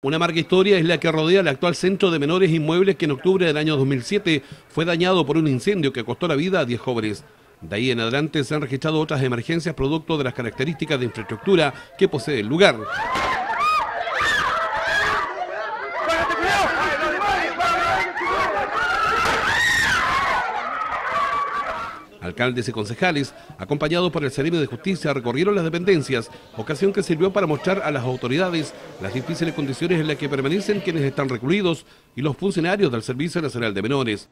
Una amarga historia es la que rodea el actual centro de menores inmuebles que en octubre del año 2007 fue dañado por un incendio que costó la vida a 10 jóvenes. De ahí en adelante se han registrado otras emergencias producto de las características de infraestructura que posee el lugar. Alcaldes y concejales, acompañados por el Servicio de Justicia, recorrieron las dependencias, ocasión que sirvió para mostrar a las autoridades las difíciles condiciones en las que permanecen quienes están recluidos y los funcionarios del Servicio Nacional de Menores.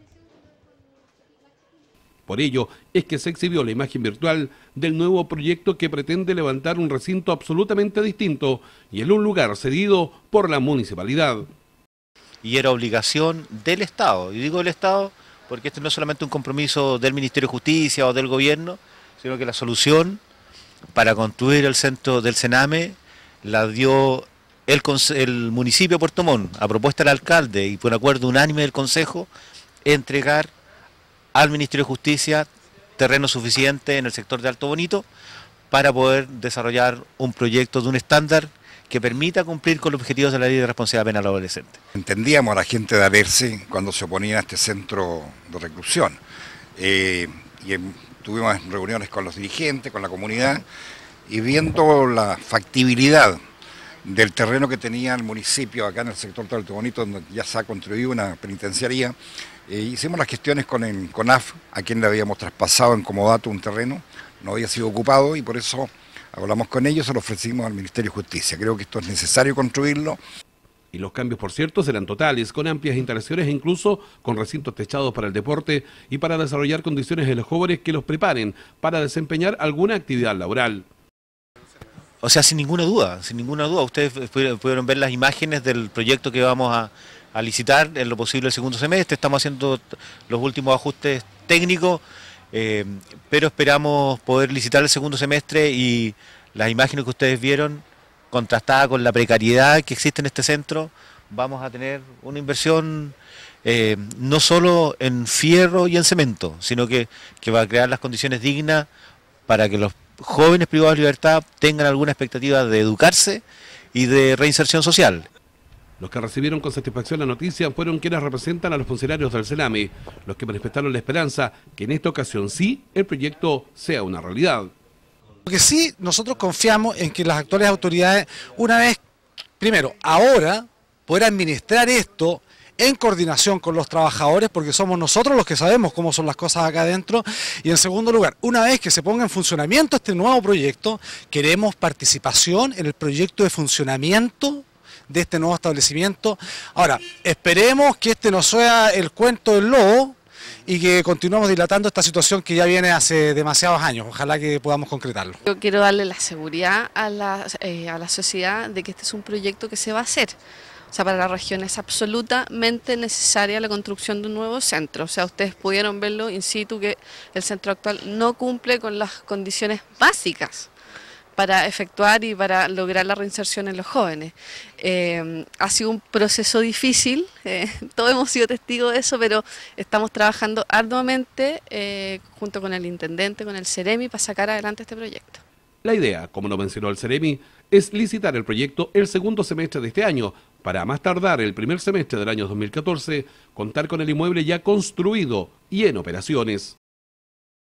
Por ello es que se exhibió la imagen virtual del nuevo proyecto que pretende levantar un recinto absolutamente distinto y en un lugar cedido por la municipalidad. Y era obligación del Estado, y digo del Estado porque este no es solamente un compromiso del Ministerio de Justicia o del gobierno, sino que la solución para construir el centro del Sename la dio el, municipio de Puerto Montt, a propuesta del alcalde y por acuerdo unánime del Consejo, entregar al Ministerio de Justicia terreno suficiente en el sector de Alto Bonito para poder desarrollar un proyecto de un estándar que permita cumplir con los objetivos de la ley de responsabilidad penal adolescente. Entendíamos a la gente de ADERCE cuando se oponía a este centro de reclusión. Eh, y tuvimos reuniones con los dirigentes, con la comunidad, y viendo la factibilidad del terreno que tenía el municipio acá en el sector de Alto Bonito, donde ya se ha construido una penitenciaría, eh, hicimos las gestiones con el CONAF, a quien le habíamos traspasado en comodato un terreno, no había sido ocupado y por eso Hablamos con ellos, se lo ofrecimos al Ministerio de Justicia. Creo que esto es necesario construirlo. Y los cambios, por cierto, serán totales, con amplias instalaciones e incluso con recintos techados para el deporte y para desarrollar condiciones en los jóvenes que los preparen para desempeñar alguna actividad laboral. O sea, sin ninguna duda, sin ninguna duda. Ustedes pudieron ver las imágenes del proyecto que vamos a, a licitar en lo posible el segundo semestre. Estamos haciendo los últimos ajustes técnicos eh, pero esperamos poder licitar el segundo semestre y las imágenes que ustedes vieron, contrastada con la precariedad que existe en este centro, vamos a tener una inversión eh, no solo en fierro y en cemento, sino que, que va a crear las condiciones dignas para que los jóvenes privados de libertad tengan alguna expectativa de educarse y de reinserción social. Los que recibieron con satisfacción la noticia fueron quienes representan a los funcionarios del CENAME, los que manifestaron la esperanza que en esta ocasión sí el proyecto sea una realidad. Porque sí, nosotros confiamos en que las actuales autoridades, una vez, primero, ahora, poder administrar esto en coordinación con los trabajadores, porque somos nosotros los que sabemos cómo son las cosas acá adentro. Y en segundo lugar, una vez que se ponga en funcionamiento este nuevo proyecto, queremos participación en el proyecto de funcionamiento de este nuevo establecimiento. Ahora, esperemos que este no sea el cuento del lobo y que continuemos dilatando esta situación que ya viene hace demasiados años. Ojalá que podamos concretarlo. Yo quiero darle la seguridad a la, eh, a la sociedad de que este es un proyecto que se va a hacer. O sea, para la región es absolutamente necesaria la construcción de un nuevo centro. O sea, ustedes pudieron verlo in situ que el centro actual no cumple con las condiciones básicas para efectuar y para lograr la reinserción en los jóvenes. Eh, ha sido un proceso difícil, eh, todos hemos sido testigos de eso, pero estamos trabajando arduamente eh, junto con el intendente, con el CEREMI, para sacar adelante este proyecto. La idea, como lo mencionó el CEREMI, es licitar el proyecto el segundo semestre de este año, para más tardar el primer semestre del año 2014, contar con el inmueble ya construido y en operaciones.